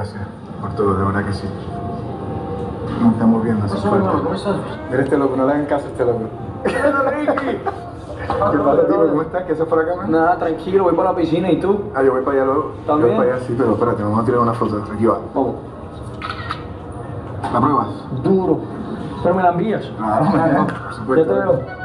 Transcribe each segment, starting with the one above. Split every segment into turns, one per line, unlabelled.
gracias por todo, de verdad que sí. Nos estamos viendo, ¿cómo
estás?
Mira este loco, no le hagan caso a este loco. ¿Qué pasa, tío? ¿Cómo estás? ¿Qué haces por acá, man?
Nada, tranquilo, voy para la piscina y tú.
Ah, yo voy para allá luego. Yo ¿También? voy para allá, sí, pero espérate, vamos a tirar una foto. Aquí va.
Vamos.
¿La pruebas?
Duro. Pero me la envías.
Claro, man, por Ya supuesto. te veo.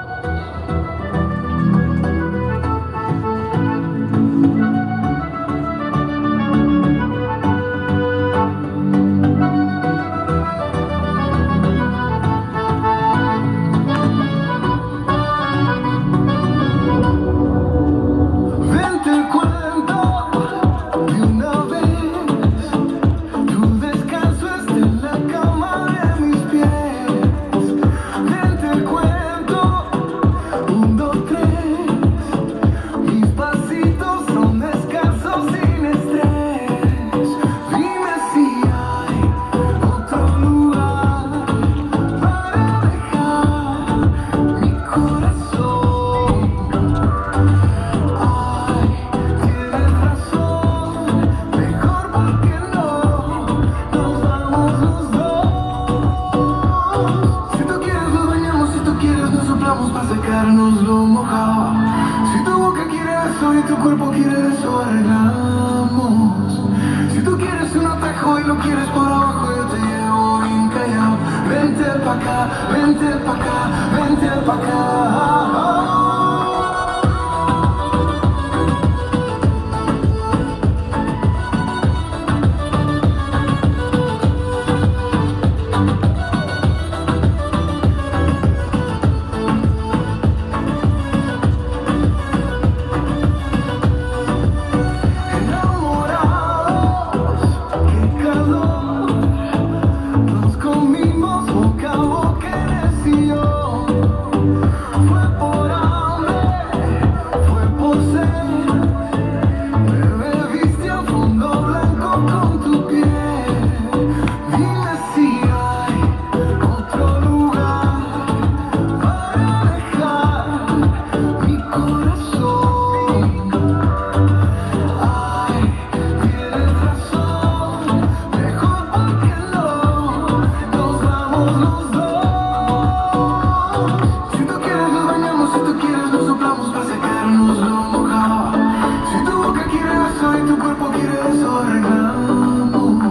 Y tu cuerpo quiere eso, arreglamos. Si
tú quieres un atajo y lo quieres por abajo, yo te
llevo bien callado.
Vente
pa' acá, vente
pa'
acá, vente pa' acá. cuerpo quieres arreglamos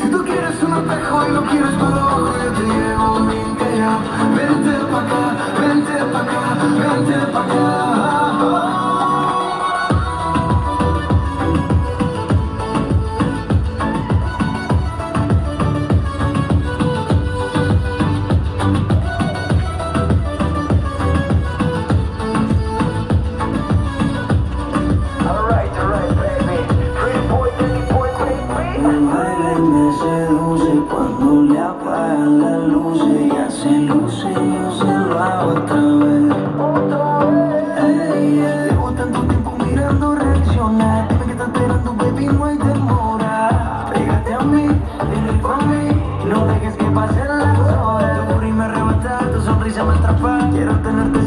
Si tú quieres un espejo y
lo
quieres
no le apagan la luz, ella se luce y yo se lo hago otra vez. Otra vez. Ey, ey. Llevo tanto tiempo mirando reaccionar, dime que estás esperando, baby, no hay demora. Pégate a mí, ven a mí, no dejes que pasen las horas. Tu y me arrebata, tu sonrisa me atrapa, quiero tenerte